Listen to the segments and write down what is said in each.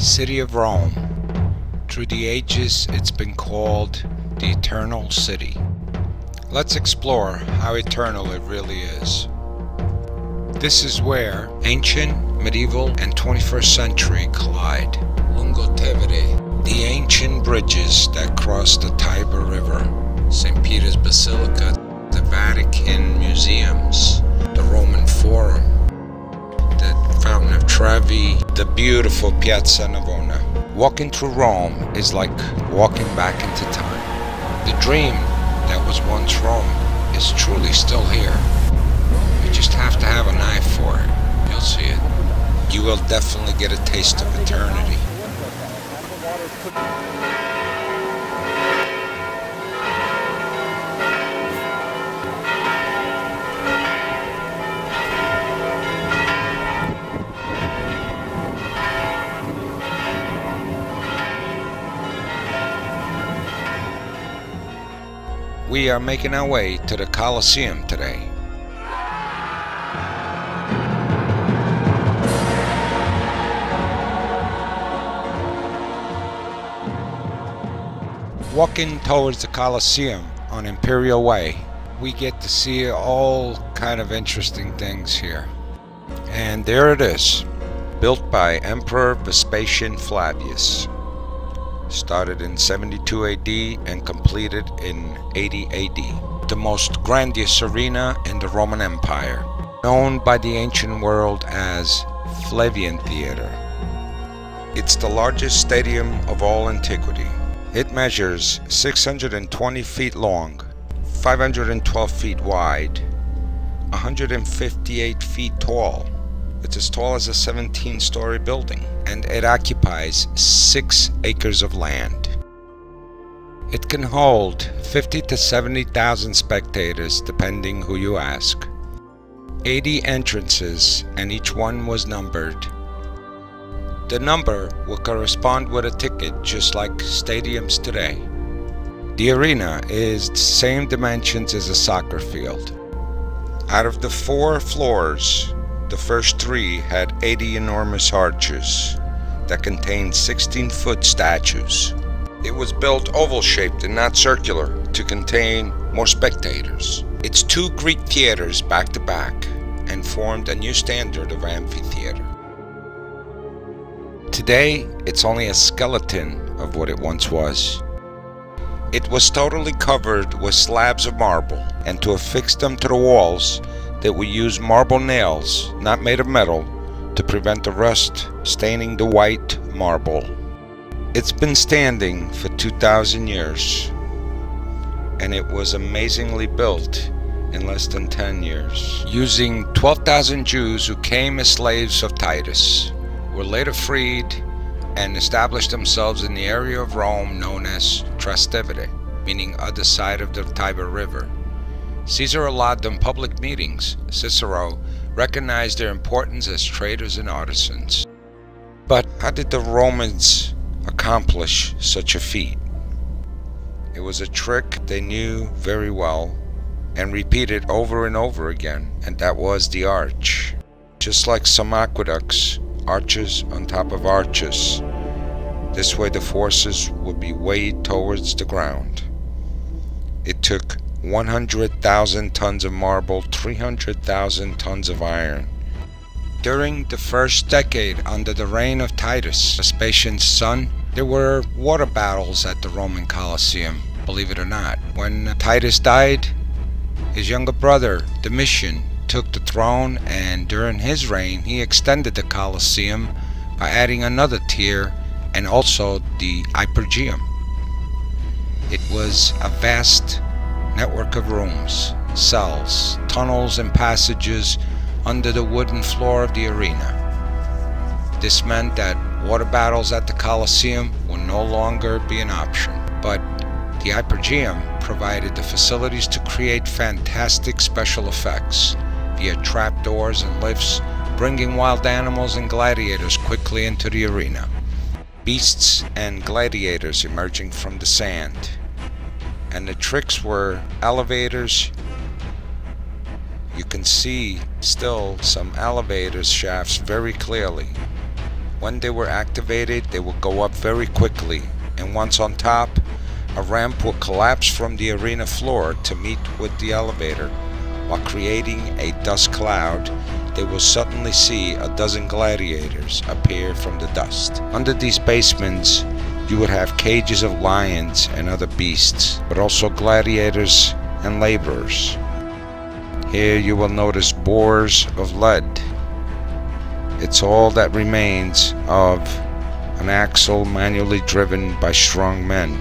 City of Rome. Through the ages, it's been called the Eternal City. Let's explore how eternal it really is. This is where ancient, medieval, and 21st century collide. Lungo Tevere, the ancient bridges that cross the Tiber River, St. Peter's Basilica, the Vatican museums, the Roman Forum, the Fountain of Trevi, the beautiful Piazza Navona. Walking through Rome is like walking back into time. The dream that was once Rome is truly still here. You just have to have an eye for it. You'll see it. You will definitely get a taste of eternity. We are making our way to the Colosseum today. Walking towards the Colosseum on Imperial Way, we get to see all kind of interesting things here. And there it is, built by Emperor Vespasian Flavius. Started in 72 AD and completed in 80 AD. The most grandiose arena in the Roman Empire, known by the ancient world as Flavian Theater. It's the largest stadium of all antiquity. It measures 620 feet long, 512 feet wide, 158 feet tall. It's as tall as a 17 story building, and it occupies 6 acres of land. It can hold 50 to 70,000 spectators depending who you ask. 80 entrances, and each one was numbered. The number will correspond with a ticket just like stadiums today. The arena is the same dimensions as a soccer field. Out of the four floors, the first three had 80 enormous arches that contained 16 foot statues. It was built oval shaped and not circular to contain more spectators. It's two Greek theaters back to back and formed a new standard of amphitheater. Today, it's only a skeleton of what it once was. It was totally covered with slabs of marble, and to affix them to the walls, that we use marble nails, not made of metal, to prevent the rust staining the white marble. It's been standing for 2,000 years, and it was amazingly built in less than 10 years. Using 12,000 Jews who came as slaves of Titus, were later freed and established themselves in the area of Rome known as Trastevere, meaning other side of the Tiber River. Caesar allowed them public meetings. Cicero recognized their importance as traders and artisans. But how did the Romans accomplish such a feat? It was a trick they knew very well and repeated over and over again, and that was the arch. Just like some aqueducts, arches on top of arches. This way the forces would be weighed towards the ground. It took 100,000 tons of marble, 300,000 tons of iron. During the first decade under the reign of Titus, Vespasian's son, there were water battles at the Roman Colosseum, believe it or not. When Titus died, his younger brother, Domitian, took the throne and during his reign he extended the Colosseum by adding another tier and also the Hypogeum. It was a vast network of rooms, cells, tunnels and passages under the wooden floor of the arena. This meant that water battles at the Colosseum would no longer be an option, but the Hypogeum provided the facilities to create fantastic special effects via trapdoors and lifts, bringing wild animals and gladiators quickly into the arena. Beasts and gladiators emerging from the sand. And the tricks were elevators. You can see still some elevators shafts very clearly. When they were activated, they would go up very quickly, and once on top, a ramp would collapse from the arena floor to meet with the elevator. While creating a dust cloud, they will suddenly see a dozen gladiators appear from the dust. Under these basements, you would have cages of lions and other beasts, but also gladiators and laborers. Here you will notice bores of lead. It's all that remains of an axle manually driven by strong men.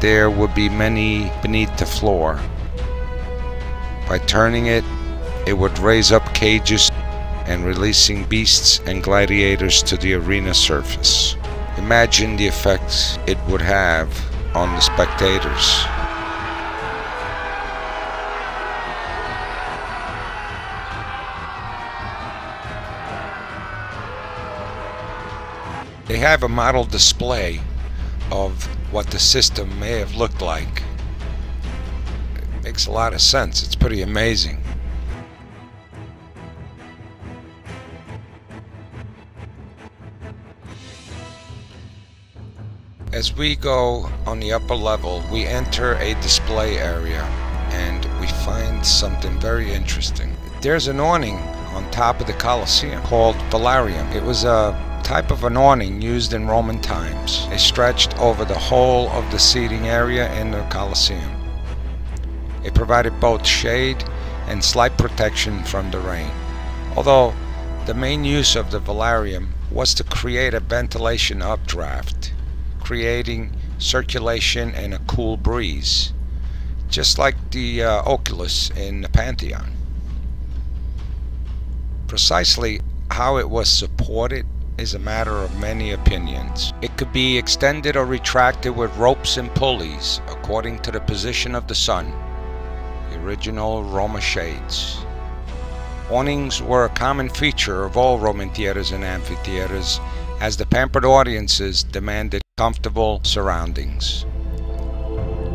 There would be many beneath the floor. By turning it, it would raise up cages and releasing beasts and gladiators to the arena surface. Imagine the effect it would have on the spectators. They have a model display of what the system may have looked like. It makes a lot of sense. It's pretty amazing. As we go on the upper level, we enter a display area and we find something very interesting. There's an awning on top of the Colosseum called Velarium. It was a type of an awning used in Roman times. It stretched over the whole of the seating area in the Colosseum. It provided both shade and slight protection from the rain. Although the main use of the Velarium was to create a ventilation updraft creating circulation and a cool breeze, just like the uh, Oculus in the Pantheon. Precisely how it was supported is a matter of many opinions. It could be extended or retracted with ropes and pulleys according to the position of the sun, the original Roma shades. Awnings were a common feature of all Roman theaters and amphitheaters as the pampered audiences demanded comfortable surroundings.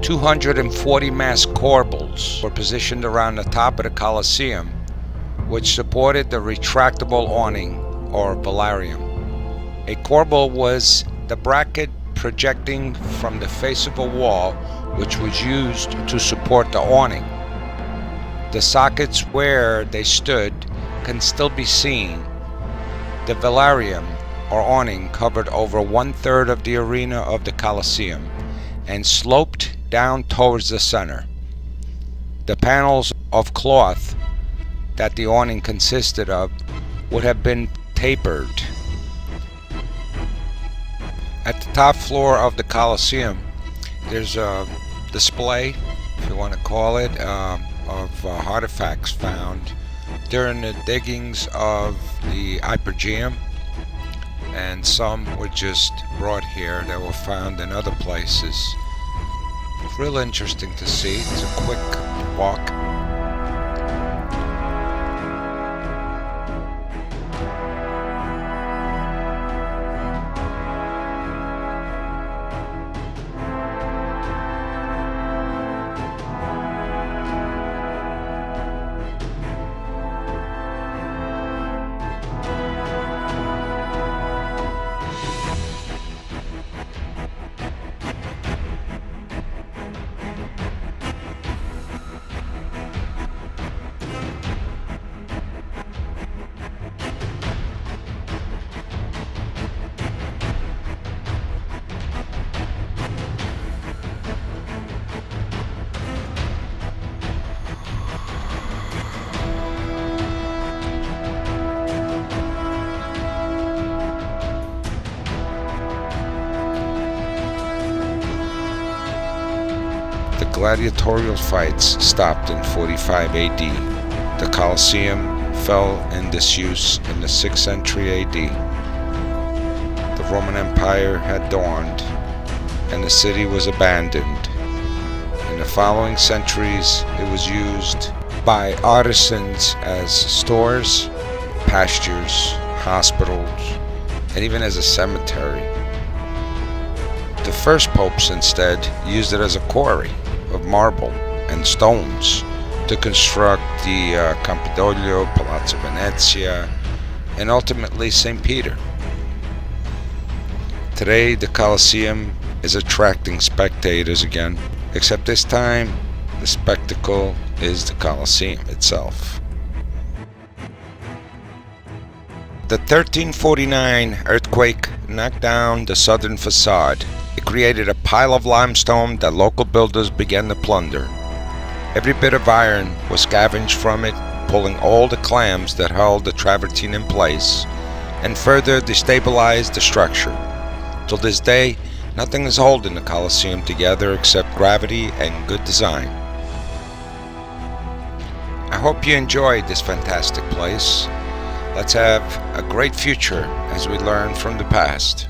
240 mass corbels were positioned around the top of the Colosseum, which supported the retractable awning or velarium. A corbel was the bracket projecting from the face of a wall which was used to support the awning. The sockets where they stood can still be seen. The velarium or awning covered over one third of the arena of the Colosseum and sloped down towards the center. The panels of cloth that the awning consisted of would have been tapered. At the top floor of the Colosseum, there's a display, if you want to call it, um, of uh, artifacts found during the diggings of the Hypogeum and some were just brought here that were found in other places. It's real interesting to see. It's a quick walk gladiatorial fights stopped in 45 AD. The Colosseum fell in disuse in the 6th century AD. The Roman Empire had dawned, and the city was abandoned. In the following centuries, it was used by artisans as stores, pastures, hospitals, and even as a cemetery. The first popes instead used it as a quarry of marble and stones to construct the uh, Campidoglio, Palazzo Venezia, and ultimately St. Peter. Today the Colosseum is attracting spectators again, except this time the spectacle is the Colosseum itself. The 1349 earthquake knocked down the southern facade. It created a pile of limestone that local builders began to plunder. Every bit of iron was scavenged from it, pulling all the clams that held the travertine in place, and further destabilized the structure. Till this day, nothing is holding the Colosseum together except gravity and good design. I hope you enjoyed this fantastic place. Let's have a great future as we learn from the past.